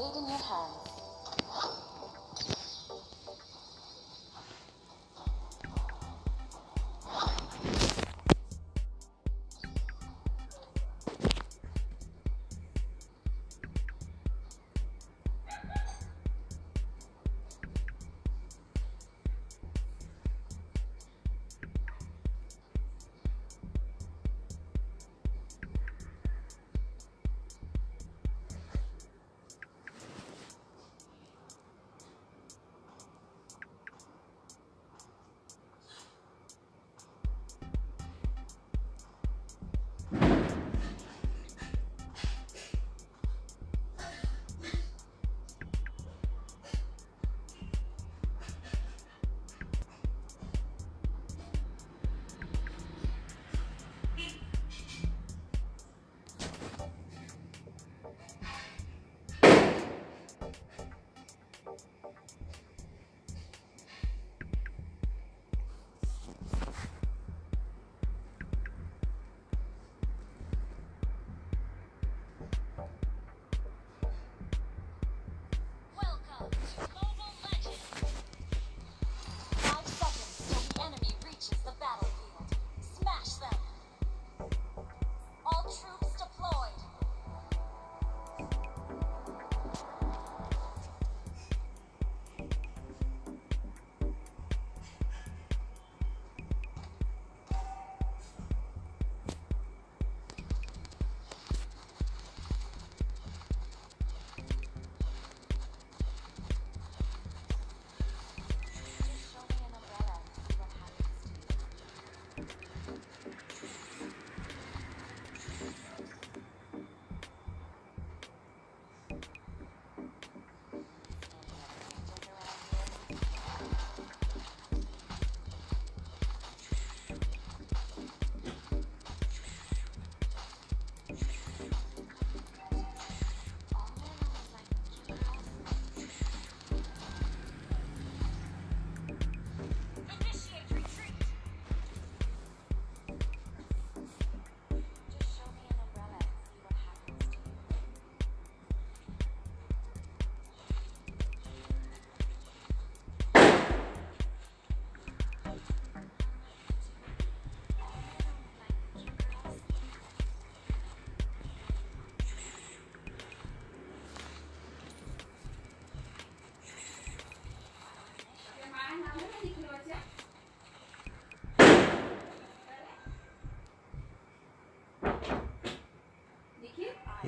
Blade in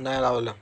Nadie la habla.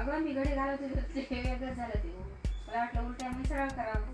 अगं मी घडी घालत होते ते वेगळंच झालं ते. मला वाटलं उलट्या मी सरळ करावं.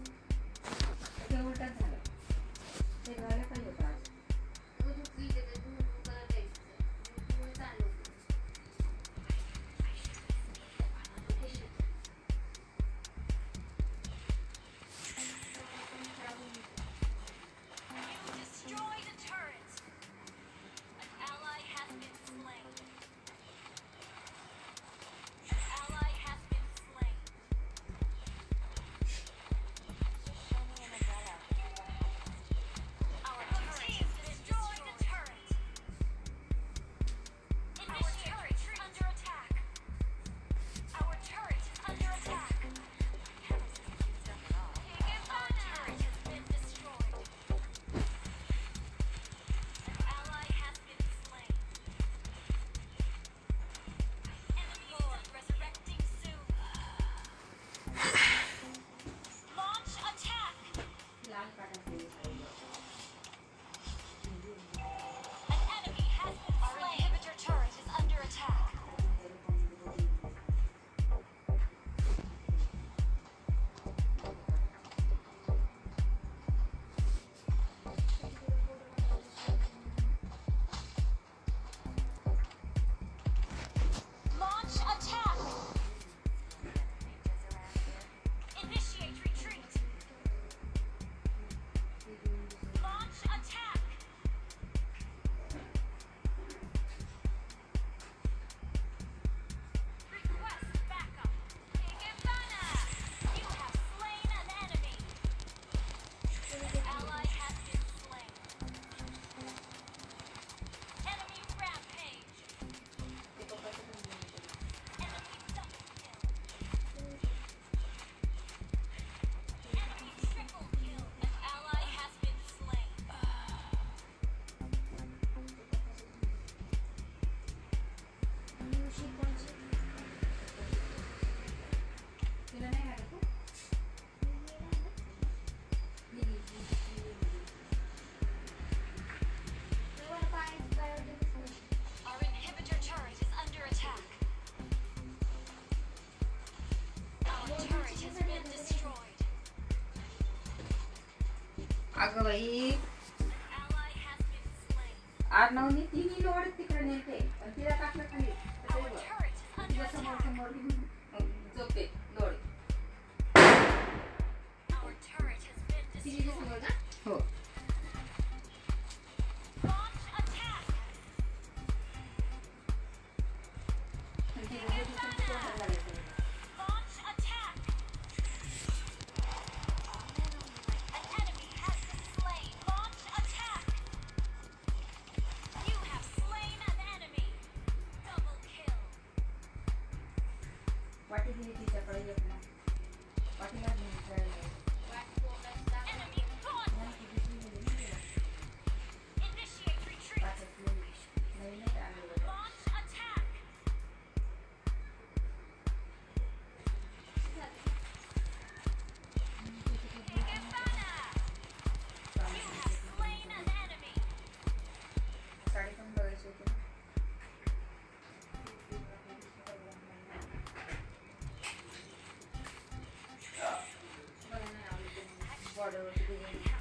अगं बाई. आडनावनी तिन्ही लोड तिकडे नेते order with the green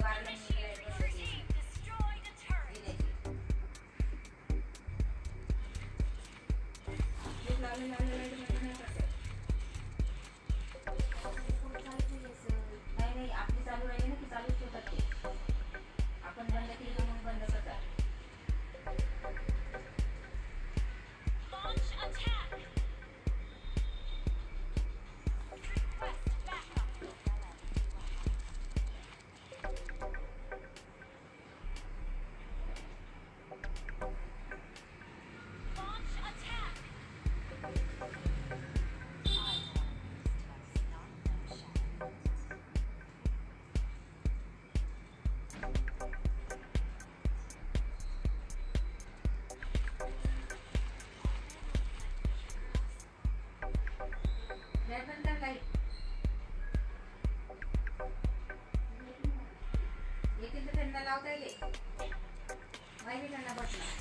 environment Dali. Ay, na nabot na.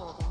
Knows you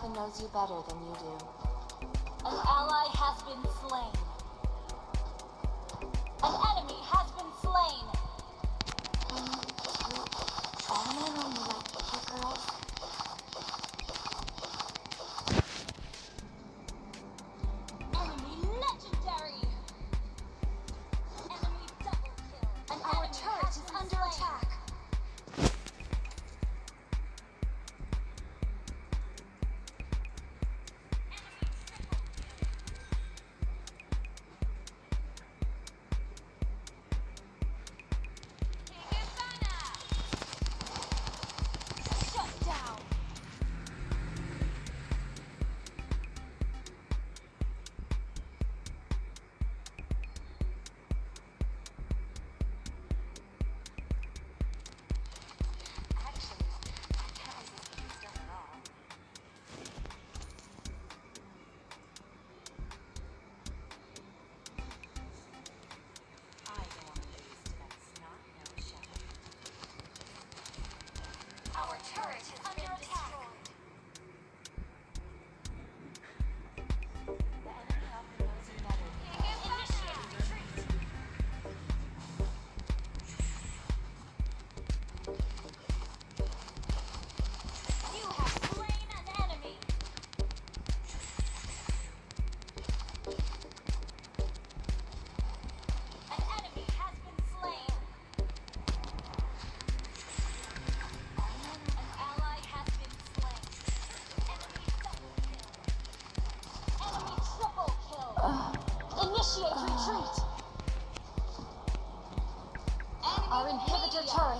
often knows you better than you do. An ally has been slain.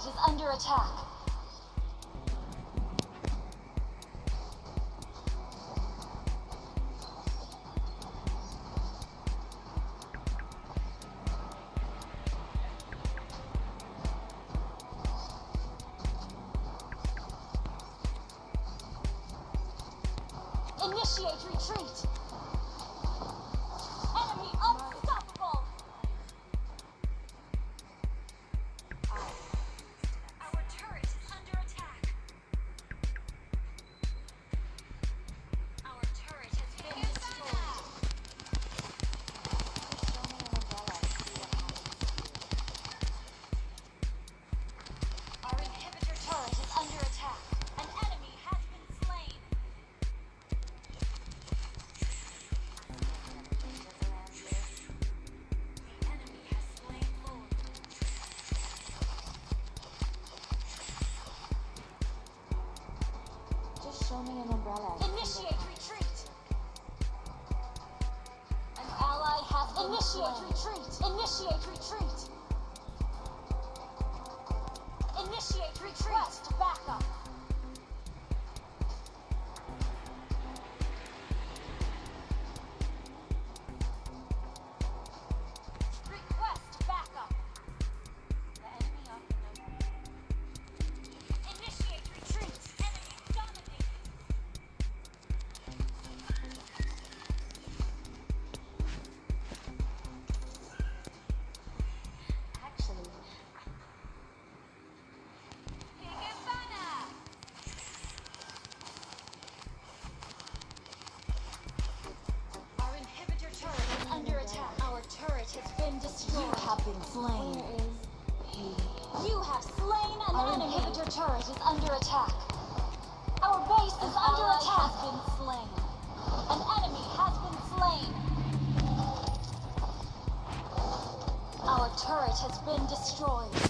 is under attack. Retreat! Initiate retreat. has been destroyed. You have been slain. You have slain an Our enemy. Our inhibitor turret is under attack. Our base an is under attack. has been slain. An enemy has been slain. Our turret has been destroyed.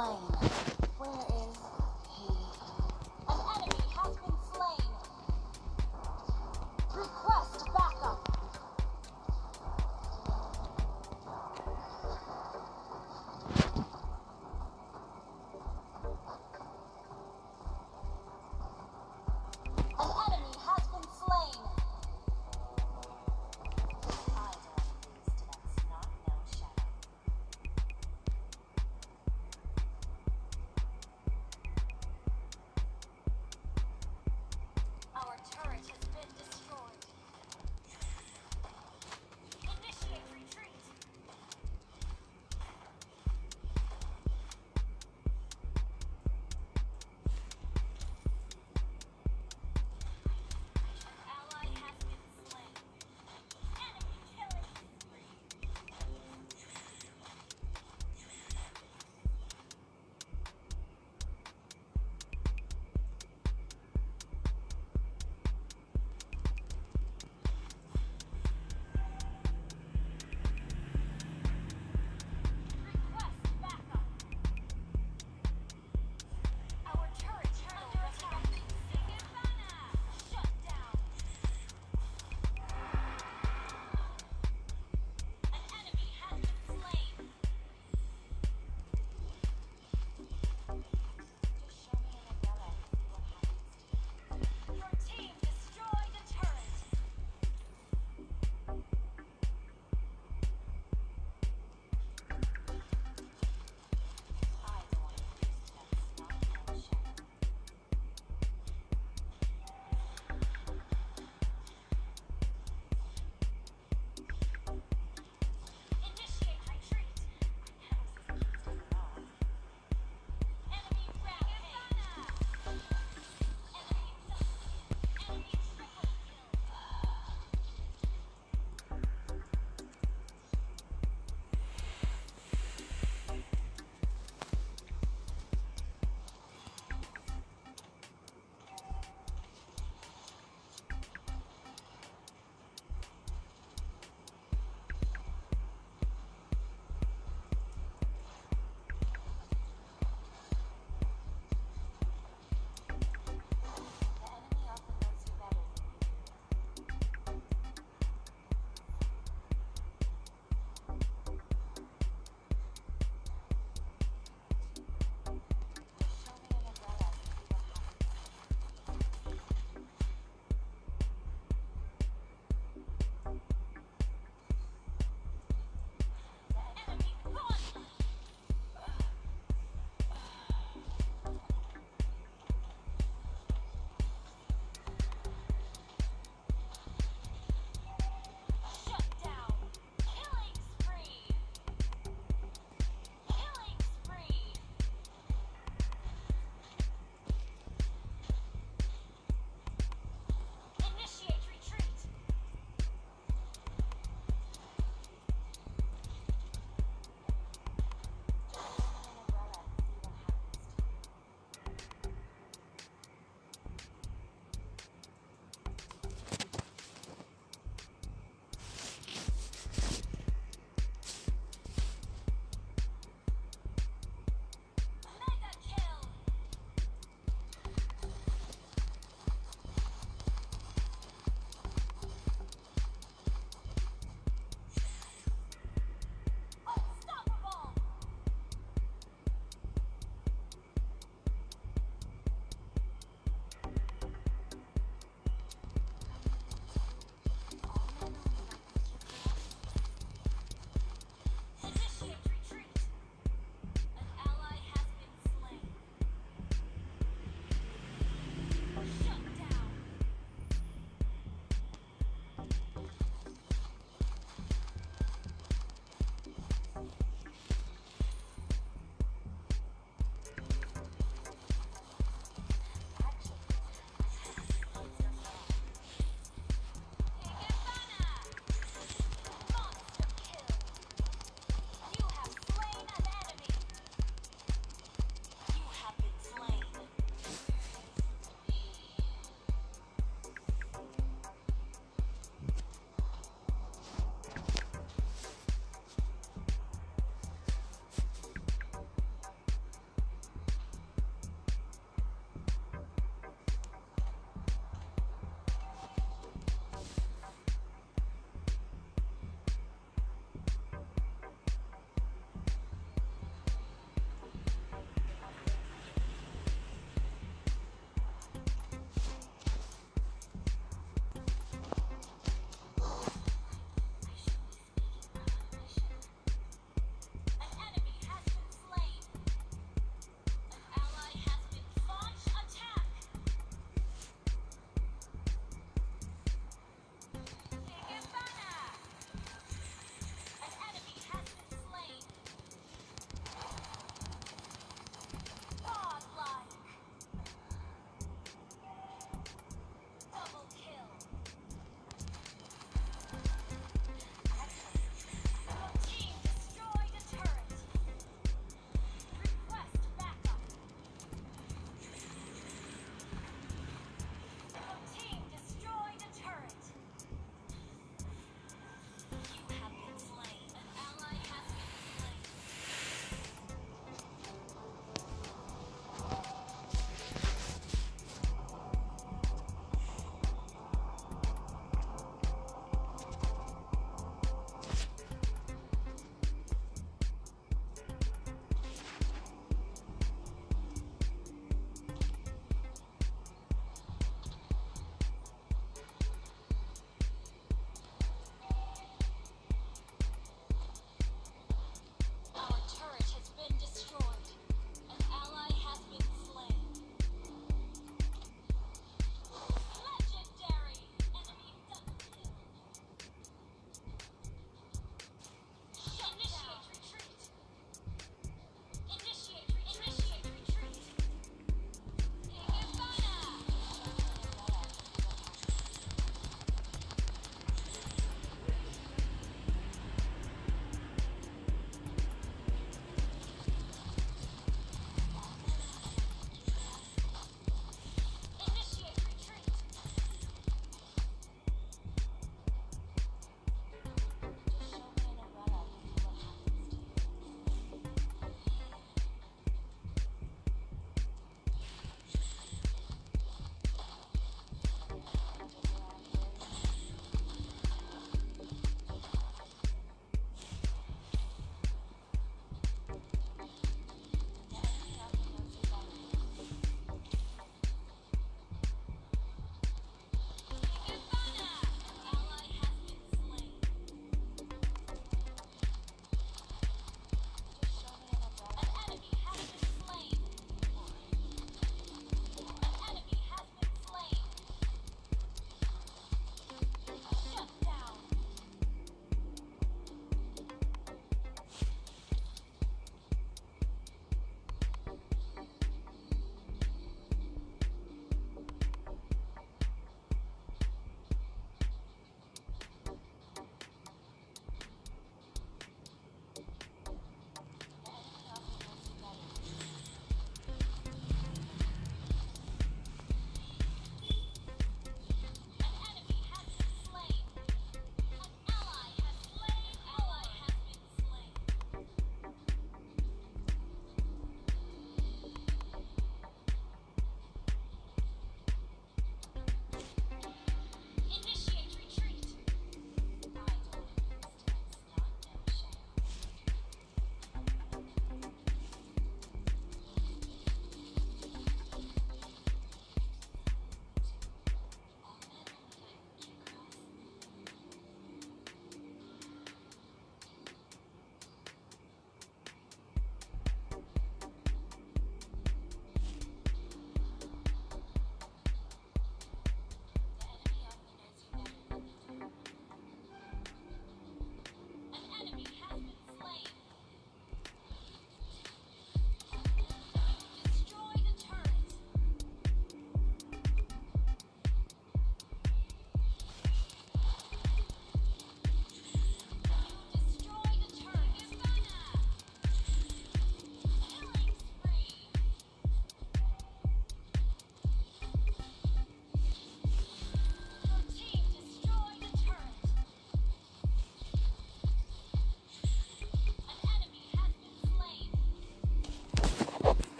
Slain. Where is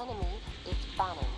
enemy is banning.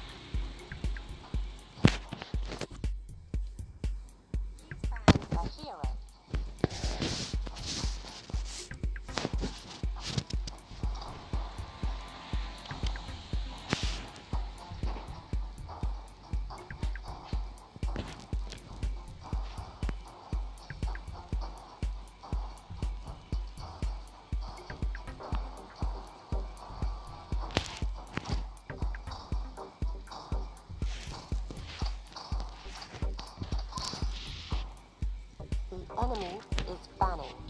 Enemy is banning.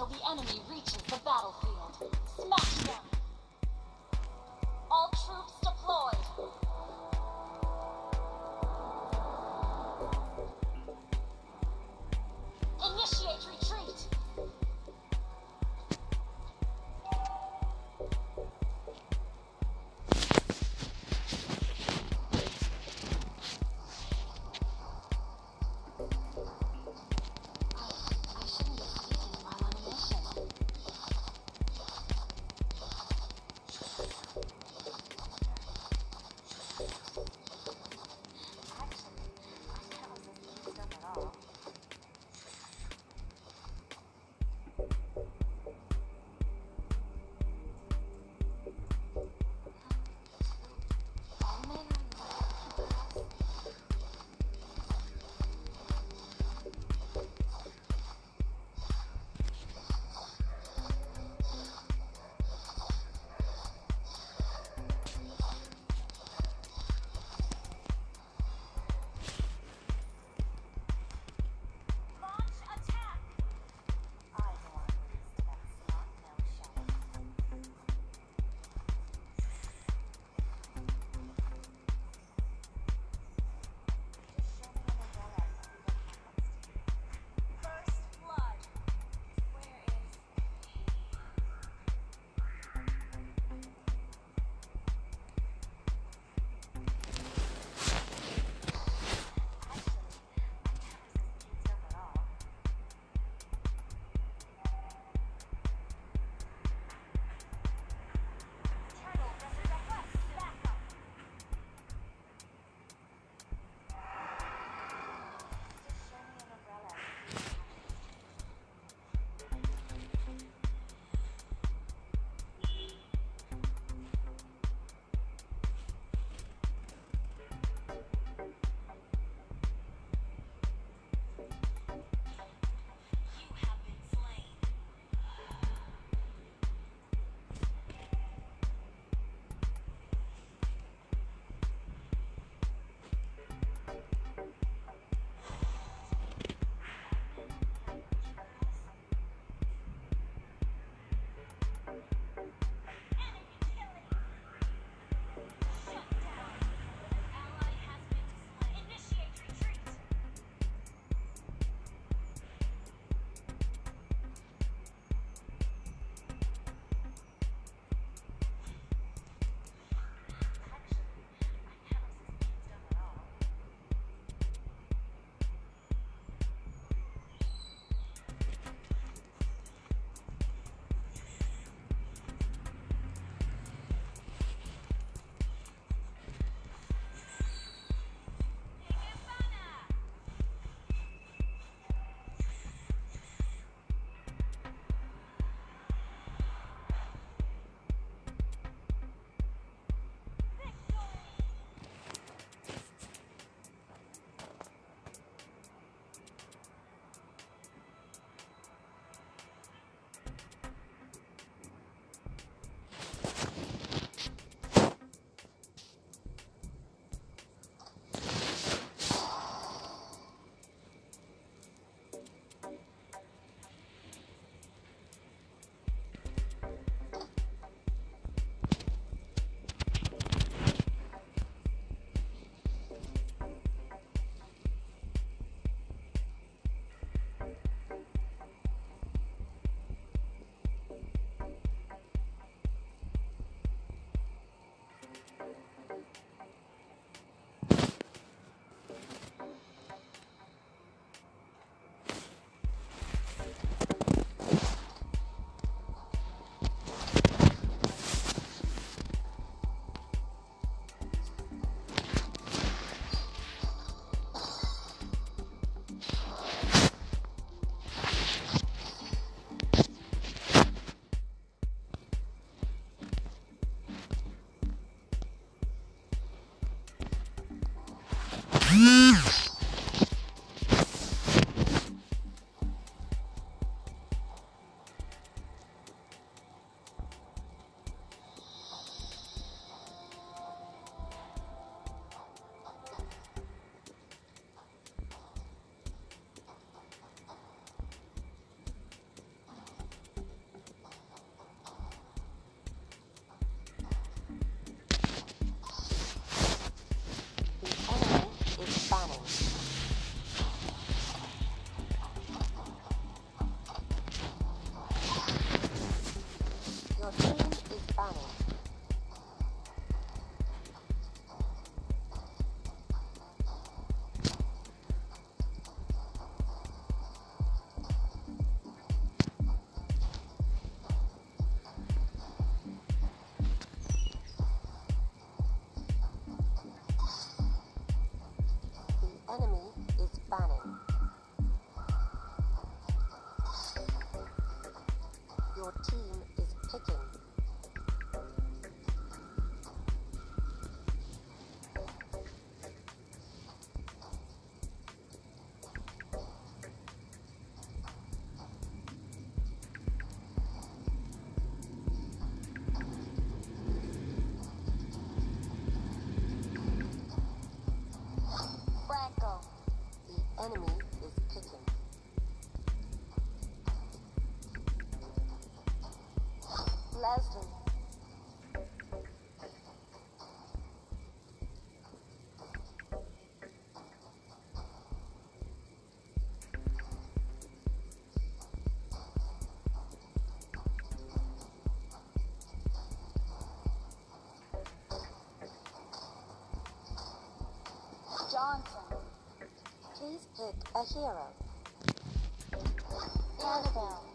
until the enemy reaches the battlefield. Smash them! Johnson. Please pick a hero. Annabelle.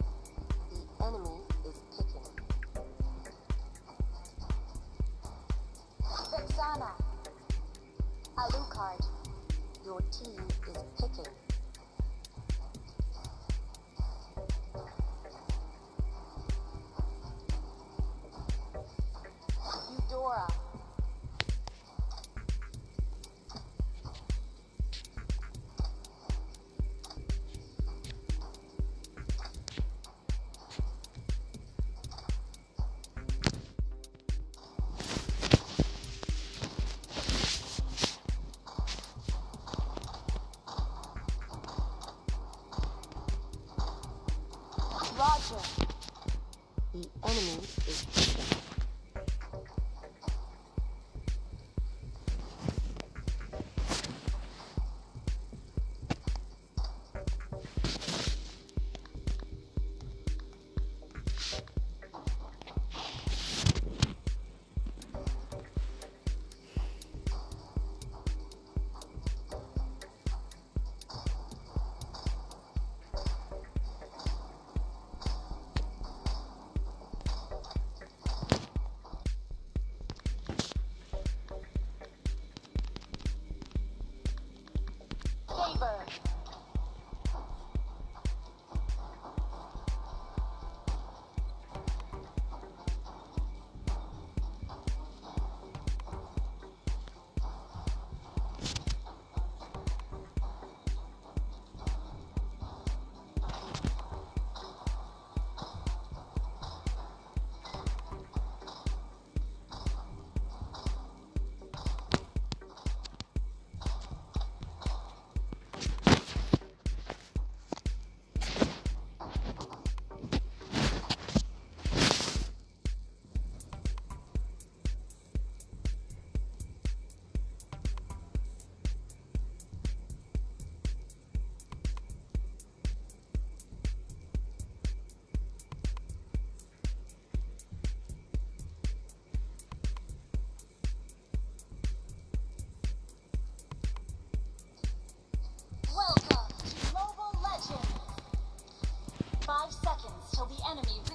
enemy.